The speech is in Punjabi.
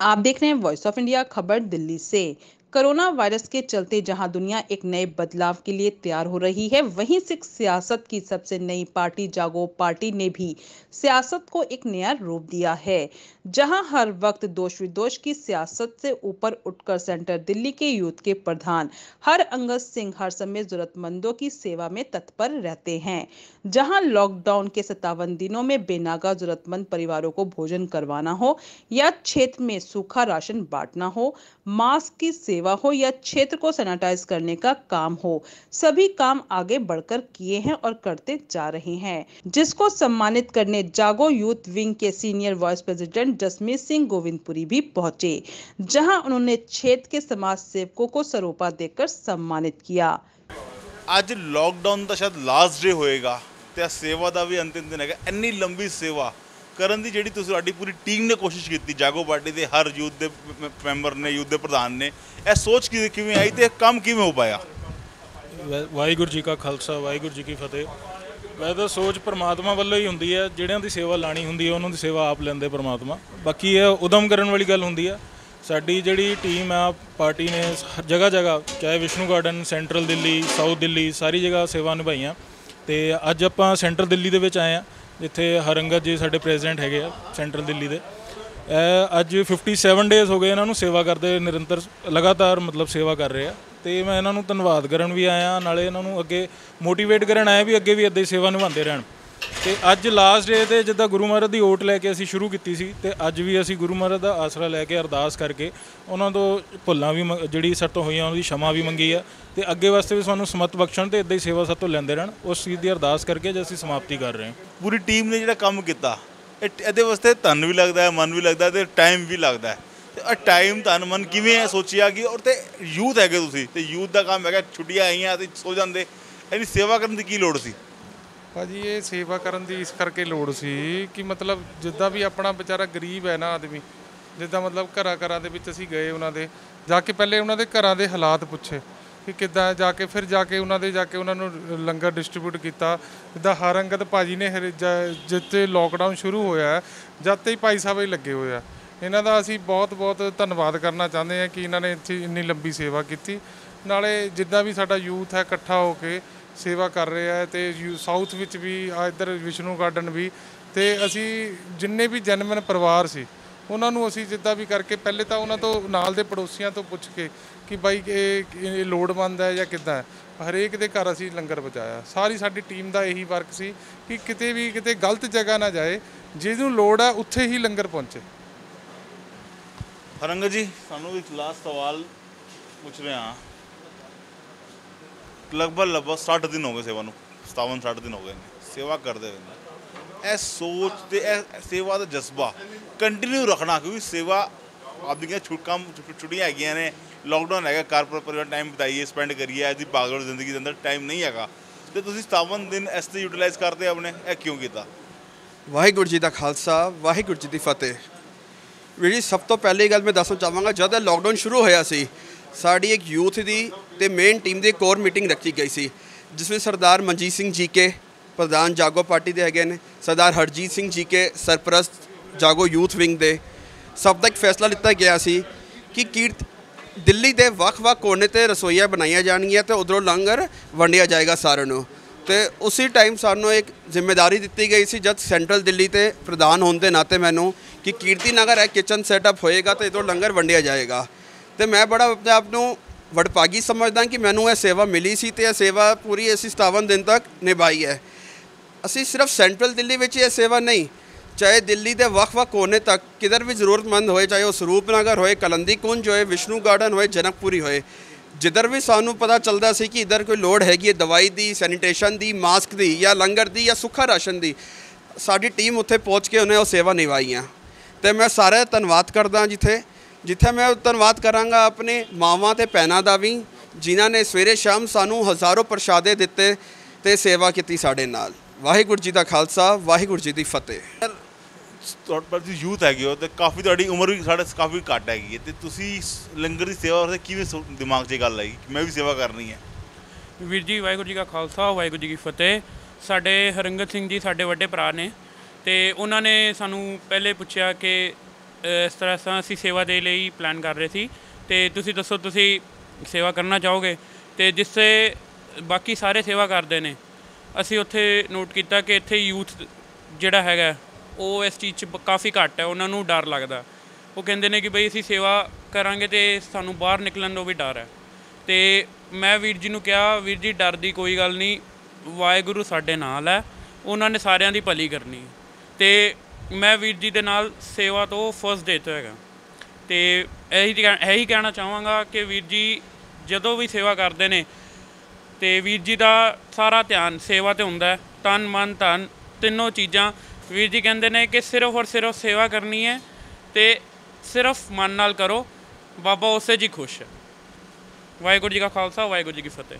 आप देख रहे हैं वॉइस ऑफ इंडिया खबर दिल्ली से कोरोना वायरस के चलते जहाँ दुनिया एक नए बदलाव के लिए तैयार हो रही है, वहीं सिख सियासत की सबसे नई पार्टी जागो पार्टी ने भी सियासत को एक नया रूप दिया है, जहाँ हर वक्त दोष विदोष की सियासत से ऊपर उठकर सेंटर दिल्ली के यूथ के प्रधान हर अंगद सिंह हर समय जरूरतमंदों की सेवा में तत्पर रहते हैं, जहाँ लॉकडाउन के सत्तावन दिनों में बेनागा जरूरतमंद परिवारों को भोजन करवाना हो या क्षेत्र में सूखा राशन बांटना हो, मास्क की सेवा हो या क्षेत्र को सैनिटाइज करने का काम हो सभी काम आगे बढ़कर किए हैं और करते जा रहे हैं जिसको सम्मानित करने जागो यूथ विंग के senior vice president Jasmeet Singh Govindpuri भी पहुंचे जहां उन्होंने क्षेत्र के समाज सेवकों को सरोपा देकर सम्मानित किया ਅੱਜ ਲੋਕਡਾਊਨ ਦਾ ਸ਼ਾਇਦ ਲਾਸਟ ਡੇ ਹੋਏਗਾ ਤੇ ਆ ਸੇਵਾ ਦਾ ਵੀ ਅੰਤਿਮ ਦਿਨ ਹੈਗਾ ਇੰਨੀ ਲੰਬੀ ਸੇਵਾ ਕਰਨ ਦੀ ਜਿਹੜੀ ਤੁਸੀਂ ਸਾਡੀ ਪੂਰੀ ਟੀਮ ਨੇ ਕੋਸ਼ਿਸ਼ ਕੀਤੀ, ਜਾਗੋ ਪਾਰਟੀ ਦੇ ਹਰ ਯੂਥ ਦੇ ਮੈਂਬਰ ਨੇ, ਯੂਥ ਦੇ ਪ੍ਰਧਾਨ ਨੇ, ਇਹ ਸੋਚ ਕਿ ਕਿਵੇਂ ਆਈ ਤੇ ਇਹ ਕੰਮ ਕਿਵੇਂ ਹੋ ਪਾਇਆ? ਵੈ- ਵਾਹਿਗੁਰੂ ਜੀ ਕਾ ਖਾਲਸਾ, ਵਾਹਿਗੁਰੂ ਜੀ ਕੀ ਫਤਿਹ। ਮੈਂ ਤਾਂ ਸੋਚ ਪ੍ਰਮਾਤਮਾ ਵੱਲੋਂ ਹੀ ਹੁੰਦੀ ਹੈ, ਜਿਹੜਿਆਂ ਦੀ ਸੇਵਾ ਲਾਣੀ ਹੁੰਦੀ ਹੈ, ਉਹਨਾਂ ਦੀ ਸੇਵਾ ਆਪ ਲੈਂਦੇ ਪ੍ਰਮਾਤਮਾ। ਬਾਕੀ ਇਹ ਉਦਮ ਕਰਨ ਵਾਲੀ ਗੱਲ ਹੁੰਦੀ ਹੈ, ਸਾਡੀ ਜਿਹੜੀ ਟੀਮ ਆ, ਪਾਰਟੀ ਨੇ ਹਰ ਜਗ੍ਹਾ ਜਗ੍ਹਾ ਚਾਹੇ Vishnu Garden, central Delhi, south Delhi, ਸਾਰੀ ਜਗ੍ਹਾ ਸੇਵਾ ਨਿਭਾਈਆਂ। ਤੇ ਅੱਜ ਆਪਾਂ ਸੈਂਟਰਲ ਦਿੱਲੀ ਦੇ ਵਿੱਚ ਆਏ ਆ ਜਿੱਥੇ ਹਰੰਗਤ ਜੀ ਸਾਡੇ ਪ੍ਰੈਜ਼ੀਡੈਂਟ ਹੈਗੇ ਆ, ਸੈਂਟਰਲ ਦਿੱਲੀ ਦੇ। ਇਹ ਅੱਜ 57 ਡੇਜ਼ ਹੋ ਗਏ ਇਹਨਾਂ ਨੂੰ ਸੇਵਾ ਕਰਦੇ ਨਿਰੰਤਰ ਲਗਾਤਾਰ ਮਤਲਬ ਸੇਵਾ ਕਰ ਰਹੇ ਆ। ਤੇ ਮੈਂ ਇਹਨਾਂ ਨੂੰ ਧੰਨਵਾਦ ਕਰਨ ਵੀ ਆਇਆ, ਨਾਲੇ ਇਹਨਾਂ ਨੂੰ ਅੱਗੇ ਮੋਟੀਵੇਟ ਕਰਨ ਆਇਆ ਵੀ ਅੱਗੇ ਵੀ ਇਦਾਂ ਹੀ ਸੇਵਾ ਨਿਭਾਉਂਦੇ ਰਹਿਣ। ਤੇ ਅੱਜ ਲਾਸਟ ਡੇ ਤੇ ਜਿੱਦਾਂ ਗੁਰੂ ਮਹਾਰਾਜ ਦੀ ਓਟ ਲੈ ਕੇ ਅਸੀਂ ਸ਼ੁਰੂ ਕੀਤੀ ਸੀ ਤੇ ਅੱਜ ਵੀ ਅਸੀਂ ਗੁਰੂ ਮਹਾਰਾਜ ਦਾ ਆਸਰਾ ਲੈ ਕੇ ਅਰਦਾਸ ਕਰਕੇ ਉਹਨਾਂ ਤੋਂ ਭੁੱਲਾਂ ਵੀ ਮੰਗ- ਜਿਹੜੀ ਸਾਤੋਂ ਹੋਈਆਂ, ਉਹਨਾਂ ਦੀ ਸ਼ਮਾ ਵੀ ਮੰਗੀ ਆ ਤੇ ਅੱਗੇ ਵਾਸਤੇ ਵੀ ਸਾਨੂੰ ਸਮਤ ਬਖਸ਼ਣ ਤੇ ਇਦਾਂ ਹੀ ਸੇਵਾ ਸਾਤੋਂ ਲੈਂਦੇ ਰਹਿਣ, ਉਸ ਚੀਜ਼ ਦੀ ਅਰਦਾਸ ਕਰਕੇ ਅੱਜ ਅਸੀਂ ਸਮਾਪਤੀ ਕਰ ਰਹੇ ਹਾਂ। ਪੂਰੀ ਟੀਮ ਨੇ ਜਿਹੜਾ ਕੰਮ ਕੀਤਾ, ਇਹ- ਇਹਦੇ ਵਾਸਤੇ ਧੰਨ ਵੀ ਲੱਗਦਾ ਹੈ ਮਨ ਵੀ ਲੱਗਦਾ ਹੈ ਤੇ ਟਾਈਮ ਵੀ ਲੱਗਦਾ। ਹੈ ਤੇ ਆ ਟਾਈਮ ਧੰਨ, ਮਨ ਕਿਵੇਂ ਹੈ ਸੋਚਿਆ ਕਿ ਔਰ ਤੇ ਯੂਥ ਹੈਗੇ ਤੁਸੀਂ, ਤੇ ਯੂਥ ਦਾ ਕੰਮ ਹੈਗਾ, ਛੁੱਟੀਆਂ ਆਈਆਂ ਅਸੀਂ ਸੋ ਜਾਂਦੇ। ਇਹਦੀ ਸੇਵਾ ਕਰਨ ਦੀ ਕੀ ਲੋੜ ਸੀ? ਭਾਜੀ, ਇਹ ਸੇਵਾ ਕਰਨ ਦੀ ਇਸ ਕਰਕੇ ਲੋੜ ਸੀ ਕਿ ਮਤਲਬ ਜਿੱਦਾਂ ਵੀ ਆਪਣਾ ਵਿਚਾਰਾ ਗਰੀਬ ਹੈ ਨਾ ਆਦਮੀ, ਜਿੱਦਾਂ ਮਤਲਬ ਘਰਾਂ ਘਰਾਂ ਦੇ ਵਿੱਚ ਅਸੀਂ ਗਏ ਉਹਨਾਂ ਦੇ, ਜਾ ਕੇ ਪਹਿਲੇ ਉਹਨਾਂ ਦੇ ਘਰਾਂ ਦੇ ਹਾਲਾਤ ਪੁੱਛੇ ਕਿ ਕਿੱਦਾਂ ਜਾ ਕੇ, ਫਿਰ ਜਾ ਕੇ ਉਹਨਾਂ ਦੇ, ਜਾ ਕੇ ਉਹਨਾਂ ਨੂੰ ਲੰਗਰ ਡਿਸਟ੍ਰੀਬਿਊਟ ਕੀਤਾ। ਜਿੱਦਾਂ ਹਰ ਹਰੰਗਤ ਭਾਜੀ ਨੇ ਹਰ- ਜਿੱਥੇ ਲੋਕਡਾਊਨ ਸ਼ੁਰੂ ਹੋਇਆ, ਜਦ ਤੇ ਹੀ ਭਾਈ ਸਾਹਿਬ ਹੀ ਲੱਗੇ ਹੋਏ ਆ। ਇਹਨਾਂ ਦਾ ਅਸੀਂ ਬਹੁਤ ਬਹੁਤ ਧੰਨਵਾਦ ਕਰਨਾ ਚਾਹੁੰਦੇ ਹਾਂ ਕਿ ਇਹਨਾਂ ਨੇ ਇੱਥੇ ਇੰਨੀ ਲੰਬੀ ਸੇਵਾ ਕੀਤੀ। ਨਾਲੇ ਜਿੱਦਾਂ ਵੀ ਸਾਡਾ ਯੂਥ ਹੈ ਇਕੱਠਾ ਹੋ ਕੇ ਸੇਵਾ ਕਰ ਰਿਹਾ ਹੈ ਤੇ ਯੂ- ਸਾਊਥ ਵਿੱਚ ਵੀ, ਆ ਇੱਧਰ ਵਿਸ਼ਨੂੰ ਗਾਰਡਨ ਵੀ ਤੇ ਅਸੀਂ ਜਿੰਨੇ ਵੀ ਜਨਮਨ ਪਰਿਵਾਰ ਸੀ, ਉਹਨਾਂ ਨੂੰ ਅਸੀਂ ਜਿੱਦਾਂ ਵੀ ਕਰਕੇ ਪਹਿਲੇ ਤਾਂ ਉਹਨਾਂ ਤੋਂ ਨਾਲ ਦੇ ਪੜੋਸੀਆਂ ਤੋਂ ਪੁੱਛ ਕੇ ਕਿ ਬਾਈ ਇਹ ਲੋੜਵੰਦ ਹੈ ਜਾਂ ਕਿੱਦਾਂ ਹੈ, ਹਰੇਕ ਦੇ ਘਰ ਅਸੀਂ ਲੰਗਰ ਪਹੁੰਚਾਇਆ ਸਾਰੀ ਸਾਡੀ ਟੀਮ ਦਾ ਇਹੀ ਵਰਕ ਸੀ ਕਿ ਕਿਤੇ ਵੀ ਕਿਤੇ ਗਲਤ ਜਗ੍ਹਾ ਨਾ ਜਾਏ, ਜਿਹਨੂੰ ਲੋੜ ਹੈ ਉੱਥੇ ਹੀ ਲੰਗਰ ਪਹੁੰਚੇ। ਹਰੰਗ ਜੀ, ਸਾਨੂੰ ਇੱਕ ਲਾਸਟ ਸਵਾਲ ਪੁੱਛ ਰਹੇ ਹਾਂ। ਲਗਭਗ ਲਗਭਗ 60 ਦਿਨ ਹੋ ਗਏ ਸੇਵਾ ਨੂੰ 57 60 ਦਿਨ ਹੋ ਗਏ ਨੇ, ਸੇਵਾ ਕਰਦੇ ਹੋਏ ਨੇ। ਇਹ ਸੋਚ ਤੇ ਇਹ ਸੇਵਾ ਦਾ ਜਜ਼ਬਾ ਕੰਟੀਨਿਊ ਰੱਖਣਾ, ਕਿਉਂਕਿ ਸੇਵਾ ਆਪਦੀਆਂ ਛੁੱਟ ਕੰਮ ਛੁੱਟੀਆਂ ਹੈਗੀਆਂ ਨੇ ਲੋਕਡਾਊਨ ਹੈਗਾ, ਘਰ ਪਰਿਵਾਰ ਟਾਈਮ ਬਿਤਾਈਏ ਸਪੈਂਡ ਕਰੀਏ ਅੱਜ ਦੀ ਭਾਗਦੌੜ ਜ਼ਿੰਦਗੀ ਦੇ ਅੰਦਰ ਟਾਈਮ ਨਹੀਂ ਹੈਗਾ। ਤੇ ਤੁਸੀਂ 57 ਦਿਨ ਇਸ ਤੇ ਯੂਟਿਲਾਈਜ਼ ਕਰਦੇ ਆਪਣੇ, ਇਹ ਕਿਉਂ ਕੀਤਾ? ਵਾਹਿਗੁਰੂ ਜੀ ਦਾ ਖਾਲਸਾ, ਵਾਹਿਗੁਰੂ ਜੀ ਦੀ ਫਤਿਹ। ਵੀਰ ਜੀ, ਸਭ ਤੋਂ ਪਹਿਲੀ ਗੱਲ ਮੈਂ ਦੱਸਣਾ ਚਾਹਾਂਗਾ, ਜਦ ਇਹ ਲੋਕਡਾਊਨ ਸ਼ੁਰੂ ਹੋਇਆ ਸੀ ਸਾਡੀ ਇੱਕ ਯੂਥ ਦੀ ਤੇ ਮੇਨ ਟੀਮ ਦੀ ਕੋਰ ਮੀਟਿੰਗ ਰੱਖੀ ਗਈ ਸੀ, ਜਿਸ ਵਿੱਚ ਸਰਦਾਰ ਮਨਜੀਤ ਸਿੰਘ ਜੀ ਕੇ, ਪ੍ਰਧਾਨ ਜਾਗੋ ਪਾਰਟੀ ਦੇ ਹੈਗੇ ਨੇ, ਸਰਦਾਰ ਹਰਜੀਤ ਸਿੰਘ ਜੀ ਕੇ, ਸਰਪ੍ਰਸਤ ਜਾਗੋ ਯੂਥ ਵਿੰਗ ਦੇ। ਸਭ ਦਾ ਇੱਕ ਫੈਸਲਾ ਲਿੱਤਾ ਗਿਆ ਸੀ ਕਿ ਕੀਰਤ ਦਿੱਲੀ ਦੇ ਵੱਖ-ਵੱਖ ਕੋਨੇ ਤੇ ਰਸੋਈਆਂ ਬਣਾਈਆਂ ਜਾਣਗੀਆਂ ਤੇ ਉਧਰੋਂ ਲੰਗਰ ਵੰਡਿਆ ਜਾਏਗਾ ਸਾਰਿਆਂ ਨੂੰ। ਤੇ ਉਸੇ ਟਾਈਮ ਸਾਨੂੰ ਇੱਕ ਜ਼ਿੰਮੇਵਾਰੀ ਦਿੱਤੀ ਗਈ ਸੀ, ਜਦ ਸੈਂਟਰਲ ਦਿੱਲੀ ਤੇ ਪ੍ਰਧਾਨ ਹੋਣ ਦੇ ਨਾਤੇ ਮੈਨੂੰ ਕਿ ਕੀਰਤੀ ਨਗਰ ਹੈ ਕਿਚਨ ਸੈਟਅਪ ਹੋਏਗਾ ਤੇ ਇਧਰੋਂ ਲੰਗਰ ਵੰਡਿਆ ਜਾਏਗਾ। ਤੇ ਮੈਂ ਬੜਾ ਆਪਣੇ ਆਪ ਨੂੰ ਵਡਭਾਗੀ ਸਮਝਦਾ ਕਿ ਮੈਨੂੰ ਇਹ ਸੇਵਾ ਮਿਲੀ ਸੀ ਤੇ ਇਹ ਸੇਵਾ ਪੂਰੀ ਅਸੀਂ 57 ਦਿਨ ਤੱਕ ਨਿਭਾਈ ਹੈ। ਅਸੀਂ ਸਿਰਫ ਸੈਂਟਰਲ ਦਿੱਲੀ ਵਿੱਚ ਇਹ ਸੇਵਾ ਨਹੀਂ, ਚਾਹੇ ਦਿੱਲੀ ਦੇ ਵੱਖ-ਵੱਖ ਕੋਨੇ ਤੱਕ ਕਿਧਰ ਵੀ ਜ਼ਰੂਰਤਮੰਦ ਹੋਏ, ਚਾਹੇ ਉਹ ਸਰੂਪਨਗਰ ਹੋਏ ਕਲੰਦੀ ਕੁੰਜ ਹੋਏ ਵਿਸ਼ਨੂੰ ਗਾਰਡਨ ਹੋਏ, ਜਨਕਪੁਰੀ ਹੋਏ, ਜਿੱਧਰ ਵੀ ਸਾਨੂੰ ਪਤਾ ਚੱਲਦਾ ਸੀ ਕਿ ਇਧਰ ਕੋਈ ਲੋੜ ਹੈਗੀ ਹੈ ਦਵਾਈ ਦੀ, ਸੈਨੀਟੇਸ਼ਨ ਦੀ, ਮਾਸਕ ਦੀ ਜਾਂ ਲੰਗਰ ਦੀ ਜਾਂ ਸੁੱਖਾ ਰਾਸ਼ਨ ਦੀ, ਸਾਡੀ ਟੀਮ ਉੱਥੇ ਪਹੁੰਚ ਕੇ ਉਹਨੇ ਉਹ ਸੇਵਾ ਨਿਭਾਈਆਂ ਤੇ ਮੈਂ ਸਾਰਾ ਧੰਨਵਾਦ ਕਰਦਾ ਜਿੱਥੇ ਜਿੱਥੇ ਮੈਂ ਧੰਨਵਾਦ ਕਰਾਂਗਾ ਆਪਣੇ ਮਾਵਾਂ ਤੇ ਭੈਣਾਂ ਦਾ ਵੀ ਜਿਨ੍ਹਾਂ ਨੇ ਸਵੇਰੇ ਸ਼ਾਮ ਸਾਨੂੰ ਹਜ਼ਾਰੋਂ ਪ੍ਰਸ਼ਾਦੇ ਦਿੱਤੇ ਤੇ ਸੇਵਾ ਕੀਤੀ ਸਾਡੇ ਨਾਲ। ਵਾਹਿਗੁਰੂ ਜੀ ਦਾ ਖਾਲਸਾ ਵਾਹਿਗੁਰੂ ਜੀ ਦੀ ਫਤਿਹ। ਤੁਹਾਡੇ ਪਰ ਤੁਸੀਂ ਯੂਥ ਹੈਗੇ ਹੋ ਤੇ ਕਾਫੀ ਤੁਹਾਡੀ ਉਮਰ ਵੀ ਸਾਡੇ ਕਾਫੀ ਘੱਟ ਹੈਗੀ ਹੈ ਤੇ ਤੁਸੀਂ ਲੰਗਰ ਦੀ ਸੇਵਾ ਵਾਸਤੇ ਕਿਵੇਂ ਸੋ- ਦਿਮਾਗ 'ਚ ਇਹ ਗੱਲ ਆਈ ਕਿ ਮੈਂ ਵੀ ਸੇਵਾ ਕਰਨੀ ਹੈ? ਵੀਰ ਜੀ ਵਾਹਿਗੁਰੂ ਜੀ ਕਾ ਖਾਲਸਾ ਵਾਹਿਗੁਰੂ ਜੀ ਕੀ ਫਤਿਹ। ਸਾਡੇ ਹਰੰਗਤ ਸਿੰਘ ਜੀ ਸਾਡੇ ਵੱਡੇ ਭਰਾ ਨੇ ਤੇ ਉਹਨਾਂ ਨੇ ਸਾਨੂੰ ਪਹਿਲੇ ਪੁੱਛਿਆ ਕਿ ਇਸ ਤਰ੍ਹਾਂ ਇਸ ਤਰ੍ਹਾਂ ਅਸੀਂ ਸੇਵਾ ਦੇ ਲਈ ਪਲਾਨ ਕਰ ਰਹੇ ਸੀ। ਤੇ ਤੁਸੀਂ ਦੱਸੋ, ਤੁਸੀਂ ਸੇਵਾ ਕਰਨਾ ਚਾਹੋਗੇ? ਤੇ ਜਿਸਸੇ ਬਾਕੀ ਸਾਰੇ ਸੇਵਾ ਕਰਦੇ ਨੇ, ਅਸੀਂ ਉੱਥੇ ਨੋਟ ਕੀਤਾ ਕਿ ਇੱਥੇ ਯੂਥ ਜਿਹੜਾ ਹੈਗਾ, ਉਹ ਇਸ ਚੀਜ਼ 'ਚ ਕਾਫੀ ਘੱਟ ਹੈ, ਉਹਨਾਂ ਨੂੰ ਡਰ ਲੱਗਦਾ। ਉਹ ਕਹਿੰਦੇ ਨੇ ਕਿ ਬਈ ਅਸੀਂ ਸੇਵਾ ਕਰਾਂਗੇ ਤੇ ਸਾਨੂੰ ਬਾਹਰ ਨਿਕਲਣ ਤੋਂ ਵੀ ਡਰ ਹੈ। ਤੇ ਮੈਂ ਵੀਰ ਜੀ ਨੂੰ ਕਿਹਾ, ਵੀਰ ਜੀ ਡਰ ਦੀ ਕੋਈ ਗੱਲ ਨਹੀਂ, ਵਾਹਿਗੁਰੂ ਸਾਡੇ ਨਾਲ ਹੈ, ਉਹਨਾਂ ਨੇ ਸਾਰਿਆਂ ਦੀ ਭਲੀ ਕਰਨੀ ਹੈ। ਤੇ ਮੈਂ ਵੀਰ ਜੀ ਦੇ ਨਾਲ ਸੇਵਾ ਤੋਂ ਫਸਟ ਡੇ ਤੋਂ ਹੈਗਾ। ਤੇ ਇਹੀ ਕਹਿ- ਇਹੀ ਕਹਿਣਾ ਚਾਹਾਂਗਾ ਕਿ ਵੀਰ ਜੀ ਜਦੋਂ ਵੀ ਸੇਵਾ ਕਰਦੇ ਨੇ, ਤੇ ਵੀਰ ਜੀ ਦਾ ਸਾਰਾ ਧਿਆਨ ਸੇਵਾ ਤੇ ਹੁੰਦਾ ਹੈ। ਤਨ, ਮਨ, ਧਨ ਤਿੰਨੋਂ ਚੀਜ਼ਾਂ ਵੀਰ ਜੀ ਕਹਿੰਦੇ ਨੇ ਕਿ ਸਿਰਫ ਔਰ ਸਿਰਫ ਸੇਵਾ ਕਰਨੀ ਹੈ ਤੇ ਸਿਰਫ ਮਨ ਨਾਲ ਕਰੋ। ਬਾਬਾ ਉਸੇ ਜੀ ਖੁਸ਼ ਹੈ। ਵਾਹਿਗੁਰੂ ਜੀ ਕਾ ਖਾਲਸਾ, ਵਾਹਿਗੁਰੂ ਜੀ ਕੀ ਫਤਿਹ।